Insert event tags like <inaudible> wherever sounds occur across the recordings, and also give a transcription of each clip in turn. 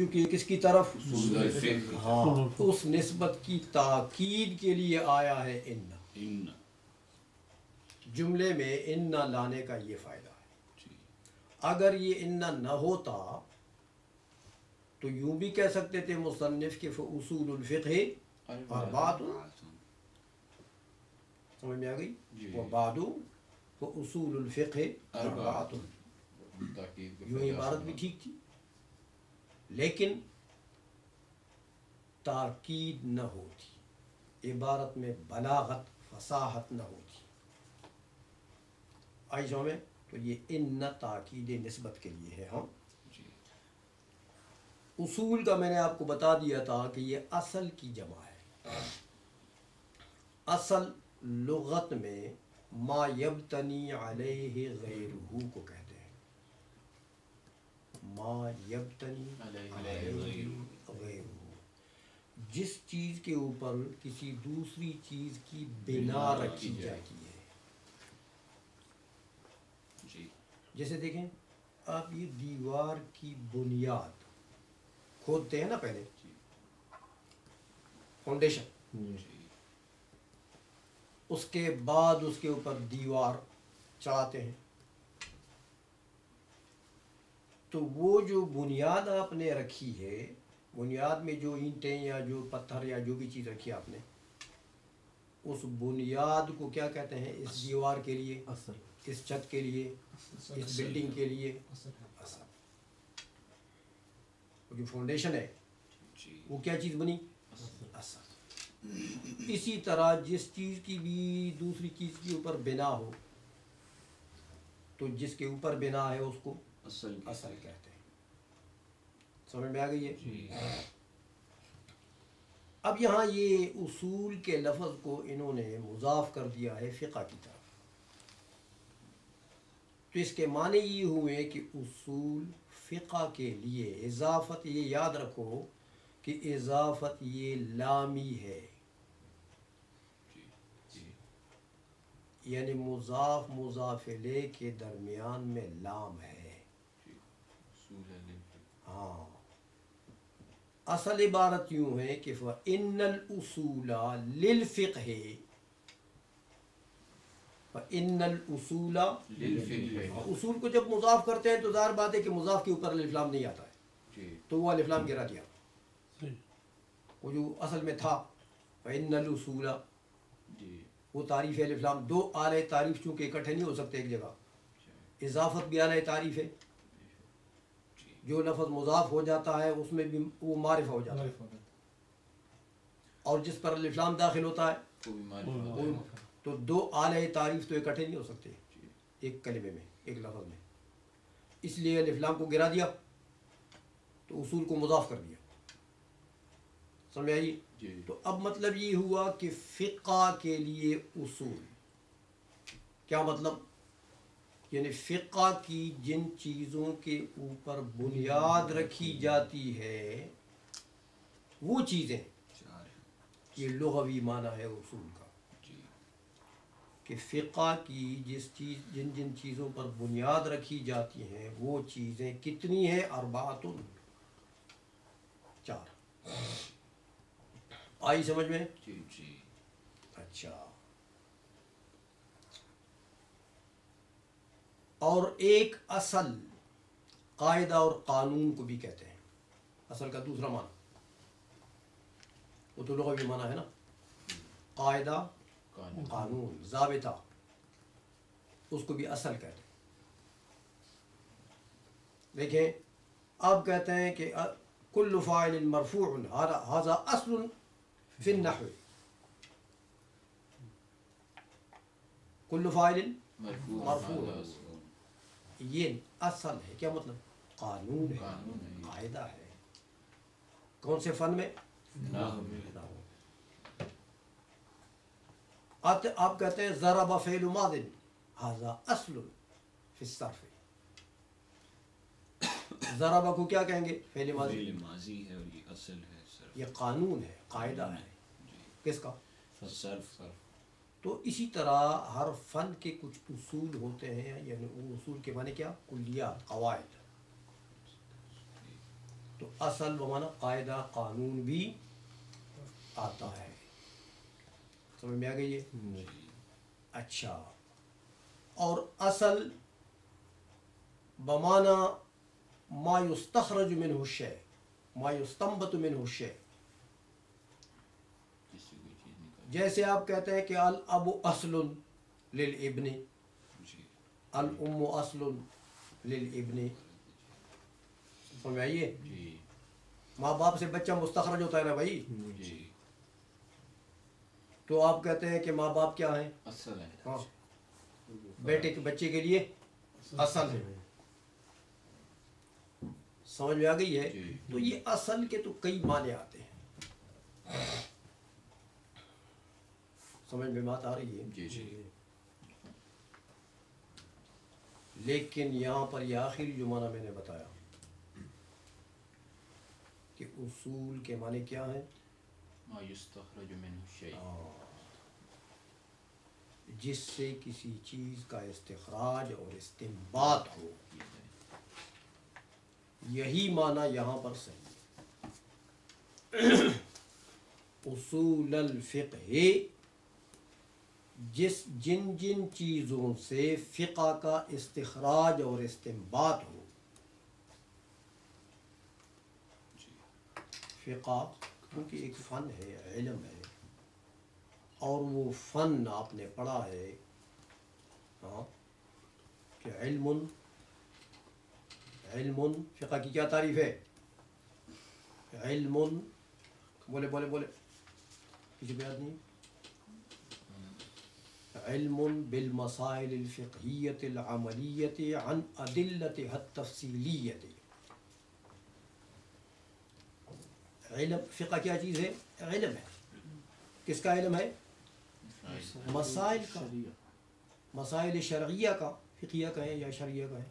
क्योंकि किसकी तरफ़? हाँ उस नस्बत की ताकीद के लिए आया है इन्ना। इन जुमले में इन्ना लाने का ये फ़ायदा है। अगर ये इन्ना न होता तो यूँ भी कह सकते थे मुसन्फ़ के उसूल फ़िक़्ह अरबात समझ में आ। गई? वह बादू वो उसूल फ़िक़्ह अरबात ताकीद यूँ इबारत भी ठीक थी? लेकिन ताकीद न होती इबारत में बलागत फसाहत न होती। आई में तो ये इन न ताकीद नस्बत के लिए है हम। उसूल का मैंने आपको बता दिया था कि ये असल की जमा है। असल लुगत में मा यबतनी अलैहि गैरुहु को कहते हैं मा यबतनी जिस चीज़ के ऊपर किसी दूसरी चीज़ की बिना रखी जाती है। जी। जैसे देखें आप ये दीवार की बुनियाद खोदते हैं ना पहले? फाउंडेशन उसके बाद उसके ऊपर दीवार चढ़ाते हैं। तो वो जो बुनियाद आपने रखी है बुनियाद में जो ईंटें या जो पत्थर या जो भी चीज़ रखी आपने उस बुनियाद को क्या कहते हैं? इस दीवार के लिए इस छत के लिए इस बिल्डिंग के लिए। वो जो फाउंडेशन है वो क्या चीज़ बनी? असल। इसी तरह जिस चीज़ की भी दूसरी चीज़ के ऊपर बिना हो तो जिसके ऊपर बिना है उसको असल असल कहते हैं। समझ में आ गई है? अब यहाँ ये उसूल के लफ्ज़ को इन्होंने मुजाफ कर दिया है फ़िक़ा की तरफ़। तो इसके माने ये हुए कि उसूल फ़िक़ा के लिए इजाफ़त ये याद रखो कि इजाफ़त ये लामी है। यानी मुजाफ मुजाफिले के दरमियान में लाम है। हाँ। असल इबारत यूँ है कि इन्नल उसूला लिल फ़िक़्ह। व इन्नल उसूला उसूल को जब मुजाफ करते हैं तो ज़ाहिर बात है कि मुजाफ के ऊपर अलिफ्लाम नहीं आता है। जी। तो वो अलिफ्लाम गिरा दिया। वो जो असल में था इन्नल उसूला। वो तारीफ़ अलिफ्लाम दो आले तारीफ़ चूँकि इकट्ठे नहीं हो सकते एक जगह। इजाफत भी आला तारीफ़ है। जी लफ्ज़ मुजाफ हो जाता है उसमें भी वो मारिफा हो जाता है। और जिस पर अलिफ्लाम दाखिल होता है को भी वो- तो दो आले तारीफ़ तो इकट्ठे नहीं हो सकते एक कलमे में एक लफ्ज़ में। इसलिए अलिफ्लाम को गिरा दिया तो उसूल को मुजाफ कर दिया। समझ आई तो अब मतलब ये हुआ कि फ़िक़ा के लिए उसूल क्या मतलब? यानी फ़िक़ा की जिन चीज़ों के ऊपर बुनियाद रखी जाती है वो चीज़ें ये लुग़वी माना है उसूल का। कि फ़िक़ा की जिस चीज़ जिन जिन चीज़ों पर बुनियाद रखी जाती हैं वो चीज़ें कितनी हैं? अरबातुन। चार। आई समझ में? जी जी। अच्छा। और एक असल कायदा और कानून को भी कहते हैं। असल का दूसरा माना। वो तो लोग भी माना है ना? कायदा कानून। कानून जाबिता उसको भी असल कहते हैं। देखें अब कहते हैं कि कुल्लु फ़ाइल मरफून हाजा असल फिन नहव कुल्लु फ़ाइल मरफू मरफू। ये असल है। क्या मतलब? कानून है। कायदा है। कौन से फन में। आते आप कहते हैं ज़रा बफ़ेल मादिन हाजा असल फिसरफ ज़रा को क्या कहेंगे? फेल माजी। माजी है और ये असल है ये कानून है कायदा है। किसका? सर्फ सर्फ तो इसी तरह हर फन के कुछ उसूल होते हैं यानी वो उसूल के माने क्या? कुलियात कवायद। तो असल बमाना कायदा कानून भी आता है। समझ में आ गई है अच्छा। और असल बमाना मायुस्तखरज मिन हुशे मायुस्तंबत मिन हुशे जिससे कोई चीज़ निकाल जैसे आप कहते हैं कि अल अबु असलुन लिल इब्नी। अल उम्मु असलुन लिल इब्नी। समझ आइए माँ बाप से बच्चा मुस्तखरज होता है ना भाई? जी। तो आप कहते हैं कि माँ बाप क्या है? असल है। हाँ। बेटे के बच्चे के लिए असल है। समझ में आ गई है? तो ये असल के तो कई माने आते हैं। समझ में बात आ रही है। जी जी। लेकिन यहाँ पर ये आखिरी जो माना मैंने बताया कि उसूल के माने क्या हैं? जिससे किसी चीज़ का इस्तेखराज और इस्तेमाल हो। यही माना यहाँ पर सही है। <coughs> उसूल फ़िक़्ह जिस जिन जिन चीज़ों से फ़िक़ा का इस्तेखराज और इस्तेमाल हो। फ़िक़ा क्योंकि एक फ़न है इल्म है और वो फ़न आपने पढ़ा है हाँ कि इल्मुन इल्मुन फ़िक़ा की क्या तारीफ़ है? इल्मुन बोले बोले बोले किसी याद नहीं? बिल मसाइल फ़िक़हियत अमलियत अन अदिल्लत तफसीलियत इल्म फ़िक़ा क्या चीज़ है इल्म है किसका इल्म है मसाइल का मसाइल शरगिया का फ़िकिया का है या शरिया का है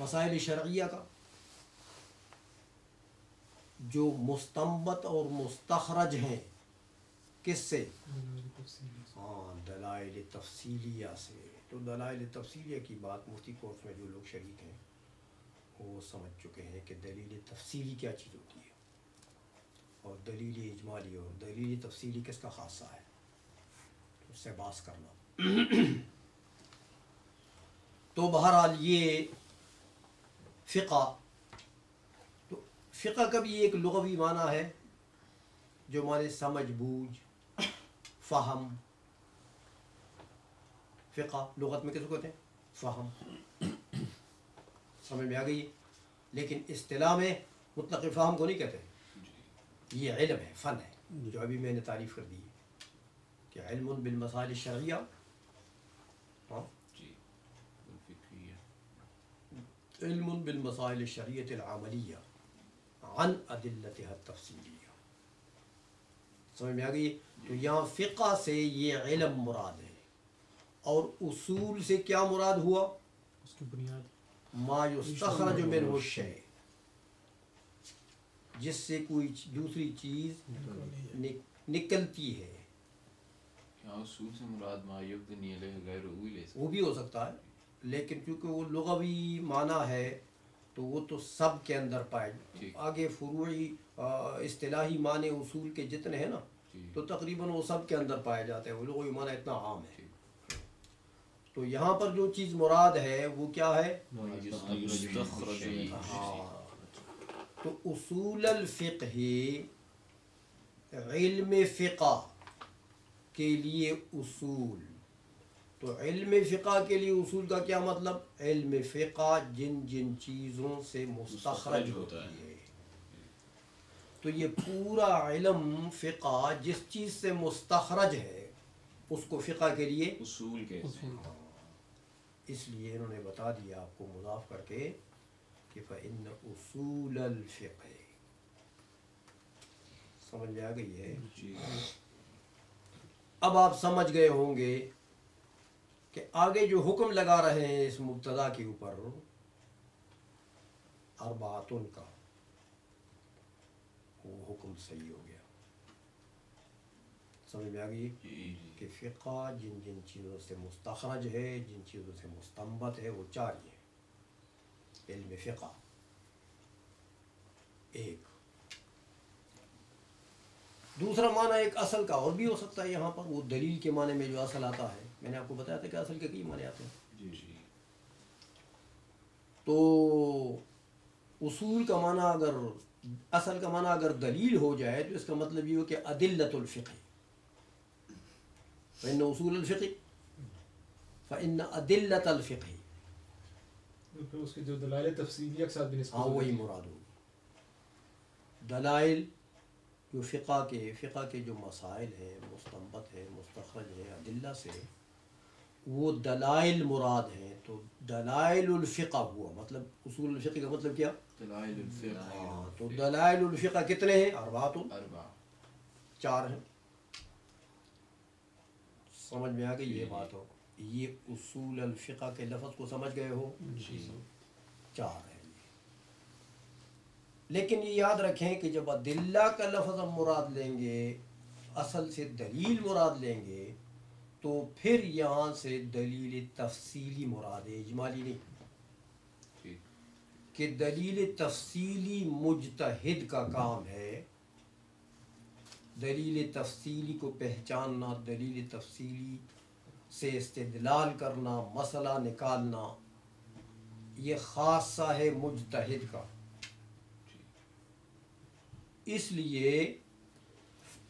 मसाइल शरगिया का जो मुस्तंबत और मुस्तखरज हैं किससे? हाँ दलाइल तफसीलिया से। तो दलाइल तफसीलिया की बात मुफ्ती कोर्स में जो लोग शरीक हैं वो समझ चुके हैं कि दलील तफसीली क्या चीज़ होती है। और दलील इजमाली और दलील तफसीली किसका खासा है? तो उससे बास करना। तो बहरहाल ये फ़िक़ा तो फ़िक़ा का भी एक लुग़वी माना है जो माने समझ बूझ फ़हम फ़िक़ा लुगत में किसको कहते हैं फ़हम समझ में आ गई लेकिन इस्तिलाह में मुतलक फ़हम को नहीं कहते ये इल्म है फ़न है जो अभी मैंने तारीफ़ कर दी कि इल्म बिल मसाइल शरिया हाँ जी वल्फिक्रिया इल्म बिल मसाइल शरीयत अमलिया अन अदिल्लत तफसीलिया समझ में आ गई? तो यहाँ फ़िक़ा से ये इल्म मुराद है। और उसूल से क्या मुराद हुआ? उसकी बुनियाद। मायुस्तखरज मिन शय। जिससे कोई दूसरी चीज़ निकलती है। उसूल से मुराद मा गैर वो भी हो सकता है। लेकिन क्योंकि वो लुग़वी माना है तो वो तो सब के अंदर पाए। आगे फरूई इस्तिलाही माने उसूल के जितने हैं ना तो तकरीबन वो सब के अंदर पाए जाते हैं। वो लुग़वी माना इतना आम है। तो यहाँ पर जो चीज़ मुराद है वो क्या है? हाँ। तो उसूल फ़िक़्ह इल्म फ़िक़ा के लिए उसूल। तो इल्म फ़िक़ा के लिए उसूल का क्या मतलब? इल्म फ़िक़ा जिन जिन चीज़ों से मुस्तखरज होता है। तो ये पूरा इल्म फ़िक़ा जिस चीज़ से मुस्तखरज है उसको फ़िक़ा के लिए उसूल कहते हैं। इसलिए इन्होंने बता दिया आपको मुजाफ करके कि फ़िन उसूल फ़िक़्ह। समझ में आ गई है? अब आप समझ गए होंगे कि आगे जो हुक्म लगा रहे हैं इस मुब्तदा के ऊपर अरबातुन का वो हुक्म सही हो गया। समझ में आ गई? कि फ़िक़ा जिन जिन चीज़ों से मुस्तखरज है जिन चीज़ों से मुस्तंबत है वो चार ही हैं। इल्म फ़िक़ा। एक। दूसरा माना एक असल का और भी हो सकता है यहाँ पर वो दलील के माने में जो असल आता है। मैंने आपको बताया था कि असल के कई माने आते हैं। जी जी। तो उसूल का माना अगर असल का माना अगर दलील हो जाए तो इसका मतलब ये हो कि अदिल्लतुल्फ़िक़ फ़िन उसूल फ़िक़ फ़िन अदिल्लतुल्फ़िक़ तो उसके जो दलाइल तफसीलिया के भी हाँ वही मुराद होगी। दलाइल जो फ़िक़ा के फ़िक़ा के जो मसाइल हैं मुस्तंबत है मुस्तखरज है अदिल्ला से वो दलाइल मुराद हैं तो दलाइलुल्फ़िक़ा हुआ। मतलब उसूल फ़िक़ का मतलब क्या? हाँ तो दलाइलुल्फ़िक़ा कितने हैं? अरबा तो अरबा। चार हैं। समझ में आ गई ये बात? हो ये उसूल अल्फ़िक़ा के लफ्ज़ को समझ गए हो? चार है लेकिन ये याद रखें कि जब अदिल्ला का लफ्ज़ हम मुराद लेंगे असल से दलील मुराद लेंगे तो फिर यहाँ से दलील तफसीली मुराद है इजमाली नहीं। कि दलील तफसीली मुजतहिद का काम है दलील तफसीली को पहचानना दलील तफसीली से इस्तेदलाल करना मसला निकालना ये ख़ासा है मुजतहिद का। इसलिए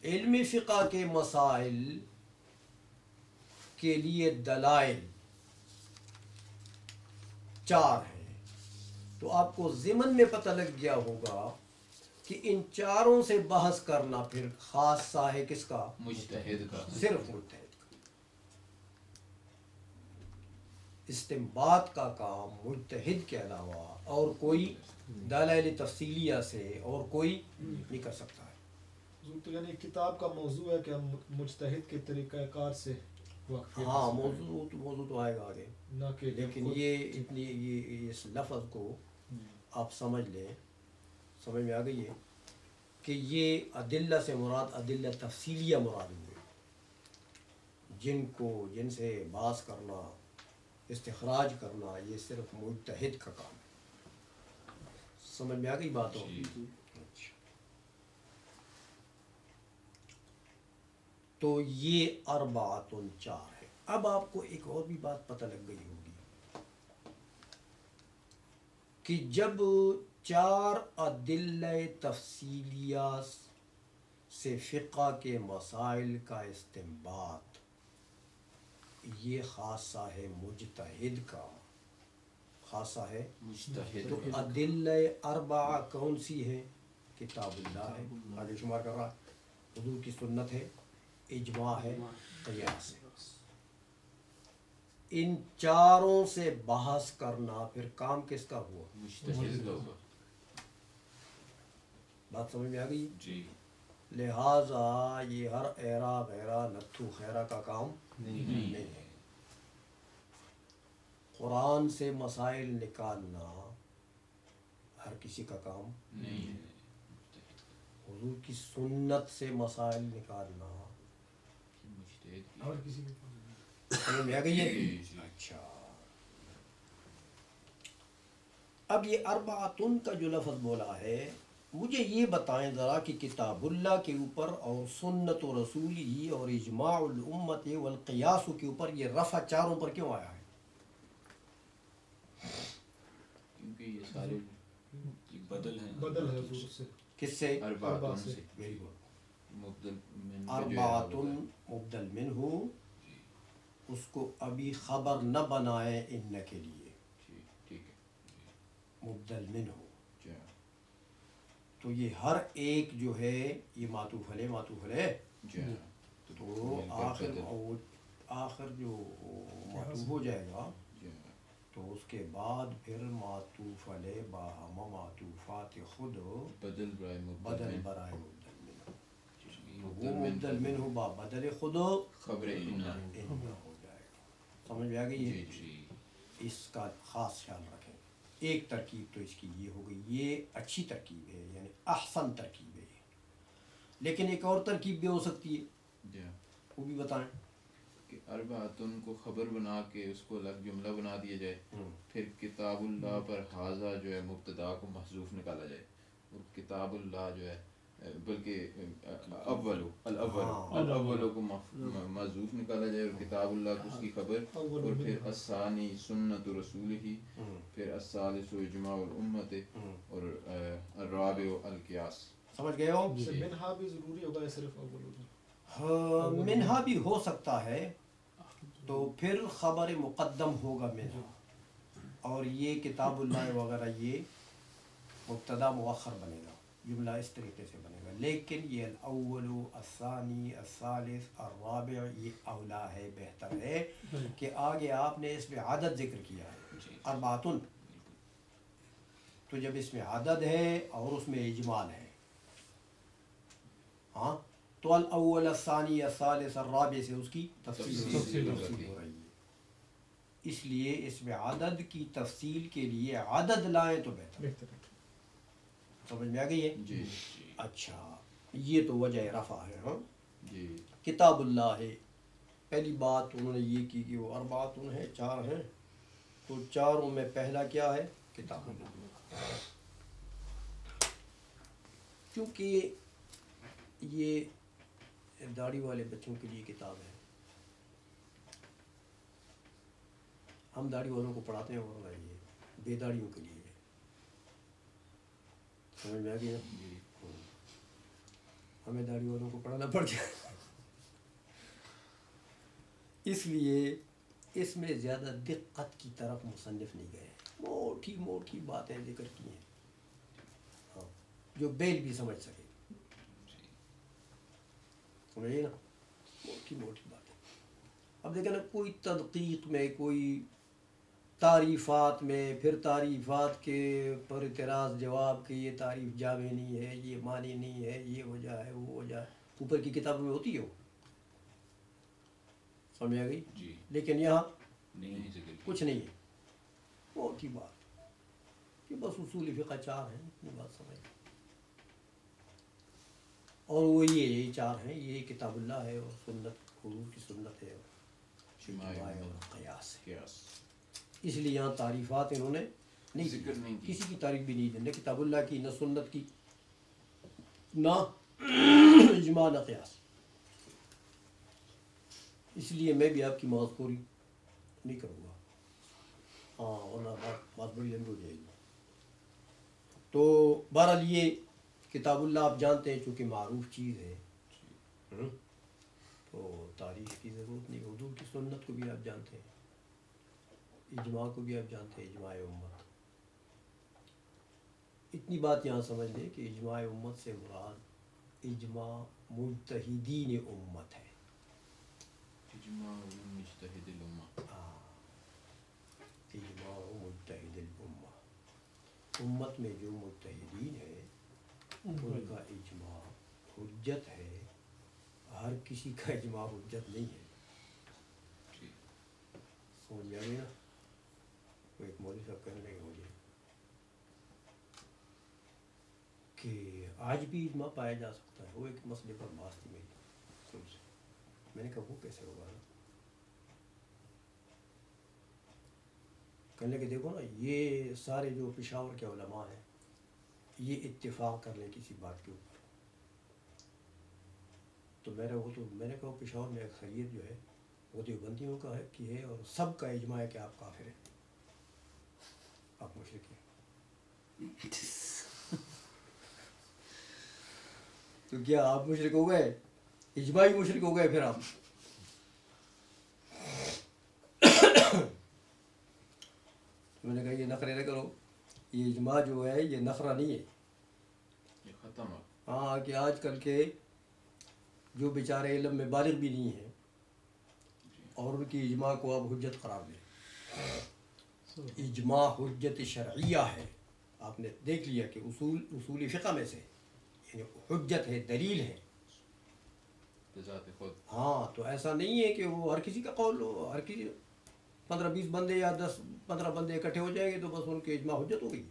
इल्म फ़िक़ा के मसाइल के लिए दलाइल चार हैं। तो आपको ज़िमन में पता लग गया होगा कि इन चारों से बहस करना फिर ख़ास सा है किसका? मुजतहिद का। सिर्फ़ मुतहद का। इस्तेमाल का काम मुतहद के अलावा और कोई दलाइल तफसीलिया से और कोई नहीं कर सकता है। तो यानी किताब का मौजू है कि हम मुजतहिद के तरीक़ाकार से हाँ हासिल करें। मौजू तो मौजू तो आएगा आगे। ना कि लेकिन ये इतनी ये इस लफ्ज़ को आप समझ लें। समझ में आ गई है कि ये अदिल्ला से मुराद अदिल्ला तफसीलिया मुराद हुए जिनको जिनसे बास करना इस्तेखराज करना ये सिर्फ़ मुतहद का काम है। समझ में आ गई बात? हो जी। अच्छा तो ये अरबातुन चार है। अब आपको एक और भी बात पता लग गई होगी कि जब चार अदिल तफसीलिया से फ़िक़ा के मसाइल का इस्तेमाल ये ख़ासा है मुजतहिद का। ख़ासा है? मुजतहिद तो अदिल अरबा कौन सी है? किताबुल्लाह है। आगे शुमार कर रहा हुजूर की सुन्नत है। इजमा है कयास है। इन चारों से बहस करना फिर काम किसका हुआ? बात समझ में आ गई? जी। लिहाजा ये हर एरा गैरा नत्थु खैरा का काम नहीं नहीं है। कुरान से मसाइल निकालना हर किसी का काम नहीं है। हुजूर की सुन्नत से मसाइल निकालना और किसी के पास समझ में आ। अच्छा अब ये अरबातुन का जो लफ्ज़ बोला है मुझे ये बताएँ ज़रा कि किताबुल्ला के ऊपर और सुन्नत व रसूली ही और इजमाउल उम्मत वल के ऊपर ये रफ़ा चारों पर क्यों आया है? क्योंकि ये सारे बदल हैं। बदल है किससे? अरबातुन मुबदल में जो है उसको अभी ख़बर न बनाए इन के लिए। मुबदल मिनहु। जी हाँ, तो ये हर एक जो है ये मातूफ है मातूफ है। हाँ। तो आखिर आखिर जो मातूफ हो जाएगा हाँ, तो उसके बाद फिर मातूफ अले बाहमा मातूफात खुद बदल बराए बदल बराए मुबदल मिन हो बा बदल खुद खबर हो जाएगा समझ में आ गई जी इसका ख़ास ख्याल रखें एक तरकीब तो इसकी ये हो गई ये अच्छी तरकीब है यानी अहसन तरकीब है लेकिन एक और तरकीब भी हो सकती है जी। वो भी बताएँ कि अरबातुन को खबर बना के उसको अलग जुमला बना दिया जाए फिर किताबुल्लाह पर हाजा जो है मुब्तदा को महजूफ निकाला जाए और किताबुल्लाह जो है बल्कि अव्वलो अल अव्वल हाँ। अल अव्वलो को मजूफ निकाला जाए और किताबुल्लाह को उसकी खबर और फिर असानी सुन्नत रसूल ही। फिर असालिस इजमा उम्मत। और अर्राबे अल कियास समझ गए हो? मिनहा भी ज़रूरी होगा सिर्फ़ अव्वल हाँ, मिनहा भी हो सकता है तो फिर खबर मुकद्दम होगा मिनहा। और ये किताबुल्लाह वगैरह ये मुब्तदा मुअख्खर बनेगा। जुमला इस तरीके से बनेगा। लेकिन ये अव्वल असानी असालिस अर्राबि ये अवला है बेहतर है कि आगे आपने इसमें आदत ज़िक्र किया है। जी अरबातुन तो जब इसमें आदद है और उसमें इजमाल है हाँ तो अल असानी असालिस अर्राबि से उसकी तफसील हो रही है। इसलिए इसमें आदद की तफसील के लिए आदद लाएँ तो बेहतर है। समझ में आ गई है? जी अच्छा ये तो वजह रफ़ा है हाँ? जी। किताबुल्लाह है पहली बात उन्होंने ये की कि वो अरबात उन है चार हैं। तो चारों में पहला क्या है? किताबुल्लाह। क्योंकि ये दाढ़ी वाले बच्चों के लिए किताब है। हम दाढ़ी वालों को पढ़ाते हैं और ये बेदाढ़ियों के लिए। समझ में आ गया? हमें दाढ़ी वालों को पढ़ाना पड़ गया। इसलिए इसमें ज़्यादा दिक्कत की तरफ़ मुसन्फ़ नहीं गए। मोटी मोटी बातें ज़िक्र की हैं। हाँ जो बेल भी समझ सके। समझिए ना? मोटी मोटी बातें। अब देखें ना, कोई तदकीक में, कोई तारीफ़ात में फिर तारीफ़ात के पर इतराज़ जवाब कि ये तारीफ़ जामे नहीं है ये मानी नहीं है ये वजह है वो वजह है। ऊपर की किताब में होती है वो। समझ आ गई? जी। लेकिन यहाँ नहीं कुछ नहीं है। बहुत ही बात। कि बस उसूल फ़िक़ा चार हैं इतनी बात समझ और वो ये यही चार हैं ये किताबुल्लाह है और सुन्नत हुजूर की सुन्नत है। और और क़यास है। इसलिए यहाँ तारीफ़ात इन्होंने नहीं की। नहीं किसी की तारीफ़ भी नहीं दी न किताबुल्लाह की न सुन्नत की ना <clears throat> इजमा न क़यास। इसलिए मैं भी आपकी मौजखोरी नहीं करूँगा। हाँ वरना बात बात बड़ी लंबी हो जाएगी। तो बहरहाल ये किताबुल्ला आप जानते हैं चूँकि मारूफ चीज़ है। हम्म? तो तारीफ़ की ज़रूरत नहीं उर्दू की सुन्नत को भी आप जानते हैं। इजमा को भी आप जानते हैं इजमाए उम्मत। इतनी बात यहाँ समझ लें कि इजमाए उम्मत से मुराद इजमा मुजतहिदीन उम्मत है। इज्मा उम्मा हाँ, इजमा उम्मत। में जो मुजतहिदीन है उनका इजमा हुज्जत है। हर किसी का इजमा हुज्जत नहीं है। समझ में एक मौलवी साहब कहने लगे मुझे कि आज भी इजमा पाया जा सकता है, वो एक मसले पर बात थी मेरी उनसे मैंने कहा, वो कैसे होगा ना? कहने लगे, देखो ना, ये सारे जो पिशावर के उलमा हैं, ये इत्तेफाक कर लें किसी बात के ऊपर। तो मेरा वो तो मैंने कहा पिशावर में अक्सरियत जो है, वो देवबंदियों का है कि है, और सब का इजमा है कि आप काफिर हैं। आप मुशरिक <laughs> तो क्या आप मुशरिक हो गए? इजमाही मुशरिक हो गए फिर आप? तो <coughs> मैंने कहा ये नखरे न करो। ये इजमा जो है ये नखरा नहीं है। ये ख़त्म है। कि आजकल के जो बेचारे इलम में बालिग भी नहीं है और उनकी इजमा को आप हुज्जत करार दें इजमा हजत शरइया है। आपने देख लिया कि उसूल उसूल फ़िक़ा में से यानी हुज्जत है दलील है। हाँ तो ऐसा नहीं है कि वो हर किसी का कौल हो हर किसी पंद्रह बीस बंदे या दस पंद्रह बंदे इकट्ठे हो जाएँगे तो बस उनकी इजमा हुज्जत हो गई।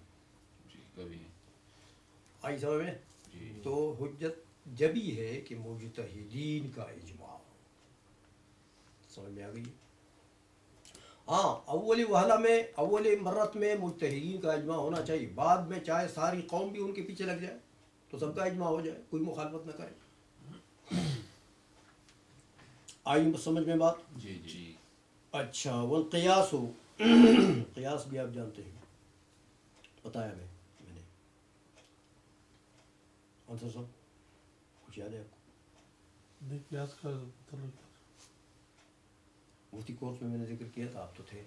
आई समझ में? तो हुज्जत जभी है कि मुजतहिदीन का इजमा हो। समझ में आ गई? हाँ अव्वल वहला में अव्वल मर्रत में मुजतहिदीन का इजमा होना चाहिए। बाद में चाहे सारी कौम भी उनके पीछे लग जाए तो सबका इजमा हो जाए कोई मुखालफत ना करे। आई समझ में बात? जी जी। अच्छा वल क़ियास। हो क़ियास भी आप जानते हैं। बताया मैं मैंने। आंसर साहब कुछ याद है आपको? नहीं का मतलब मुफ्ती कोर्स में मैंने ज़िक्र किया था, आप तो थे।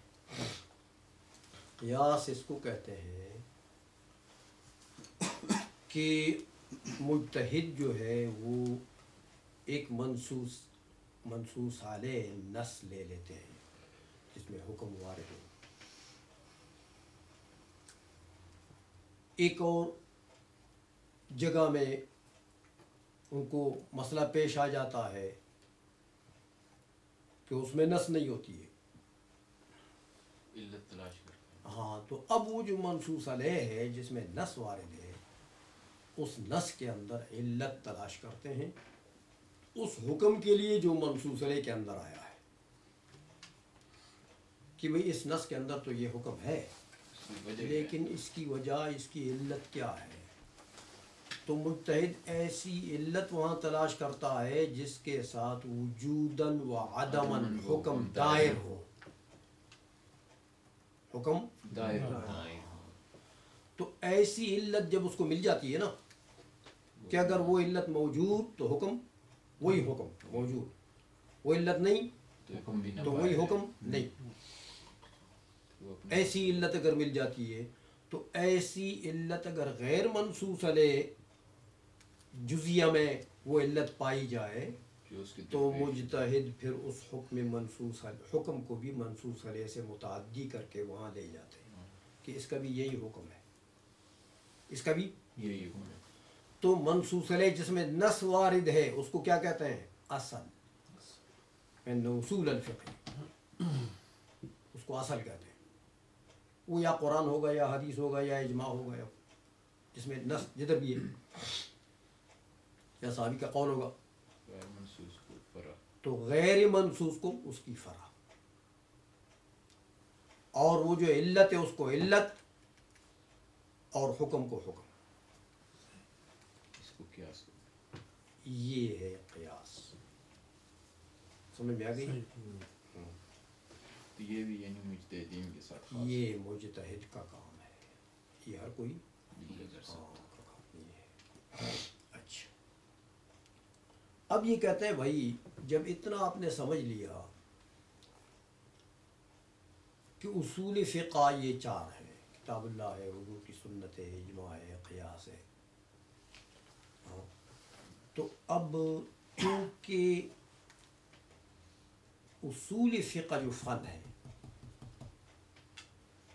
क़ियास इसको कहते हैं कि मुजतहिद जो है, वो एक मनसूस मनसूस आले नस ले लेते हैं, जिसमें हुक्म वारद हो एक और जगह में उनको मसला पेश आ जाता है कि उसमें नस नहीं होती है। इल्लत तलाश हाँ। तो अब वो जो मनसूस अलह है जिसमें नस वारिद है उस नस के अंदर इल्लत तलाश करते हैं। उस हुक्म के लिए जो मनसूस अलह के अंदर आया है। कि भाई इस नस के अंदर तो ये हुक्म है? लेकिन इसकी वजह इसकी इल्लत क्या है? तो मुतहद ऐसी इल्लत वहाँ तलाश करता है जिसके साथ वजूदन व अदमन हुक्म दायर हो। हुक्म दायर। तो ऐसी इल्लत जब उसको मिल जाती है ना कि अगर वो इल्लत मौजूद तो हुक्म वही हुक्म मौजूद। वो इल्लत नहीं तो तो वही हुक्म नहीं। ऐसी इल्लत अगर मिल जाती है तो ऐसी इल्लत अगर गैर मनसूस अले जुजिया में वो इल्लत पाई जाए तो मुजतहिद फिर उस हुक्म मनसूस हुक्म को भी मनसूस अले से मुतदी करके वहाँ ले जाते हैं कि इसका भी यही हुक्म है। इसका भी? यही हुक्म है। तो मनसूस जिसमें नस वारिद है उसको क्या कहते हैं? असल। नसूल उसको असल कहते हैं। वो या कुरान होगा या हदीस होगा या इजमा होगा या जिसमें नस जिधर भी है। या साहबी का कौल होगा? गैर मनसूस को फरा तो गैर मनसूस को उसकी फरा और वो जो इल्लत है उसको इल्लत और हुक्म को हुक्म। इसको क्या ये है कयास। समझ में आ गई? सही। तो ये भी यानी मुजतहिदीन के साथ ये मुजतहिद का काम है। ये हर कोई बिल्कुल कर सकता हाँ, का काम नहीं है अच्छा अब ये कहते हैं भाई जब इतना आपने समझ लिया कि उसूल फ़िक़ा ये चार है किताबुल्लाह है हुजूर की सुन्नत है इजमा है क़यास है। हाँ, तो अब क्योंकि उसूल फ़िक़ा जो फ़न है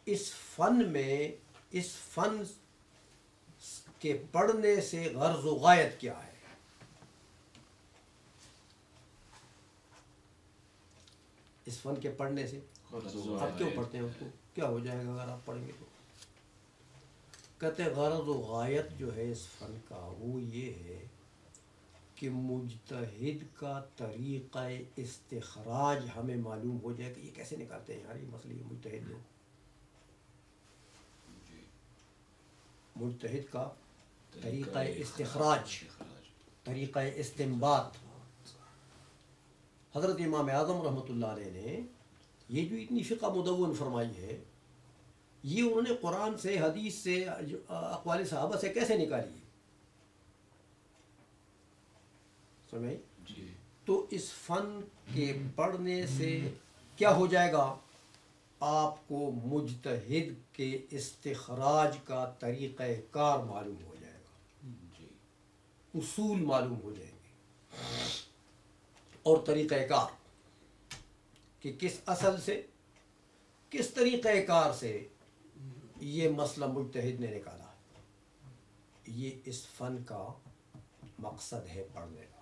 इस फ़न में इस फ़न के पढ़ने से गर्ज व गायत क्या है? इस फ़न के पढ़ने से। आप क्यों पढ़ते हैं उसको? क्या हो जाएगा अगर आप पढ़ेंगे तो? कहते हैं गर्ज व गायत जो है इस फ़न का वो ये है कि मुजतहिद का तरीक़ा इस्तेखराज हमें मालूम हो जाए कि ये कैसे निकालते हैं यार ये मसले मुजतहिद लोग। मुजतहिद का तरीक़ा इस्तेखराज। तरीक़ा इस्तेम्बात। हज़रत इमाम आज़म अलैह ने ये जो इतनी फ़िका मुदवन फरमाई है ये उन्होंने कुरान से हदीस से अकवाल साहबा से कैसे निकाली है? समझ तो इस फ़न के पढ़ने से क्या हो जाएगा? आपको मुजतहिद के इस्तेखराज का तरीक़ कार मालूम हो जाएगा। उसूल मालूम हो जाएँगे। और तरीक़ार कि किस असल से, किस तरीक़ार से ये मसला मुतहद ने निकाला। ये इस फ़न का मकसद है पढ़ने का।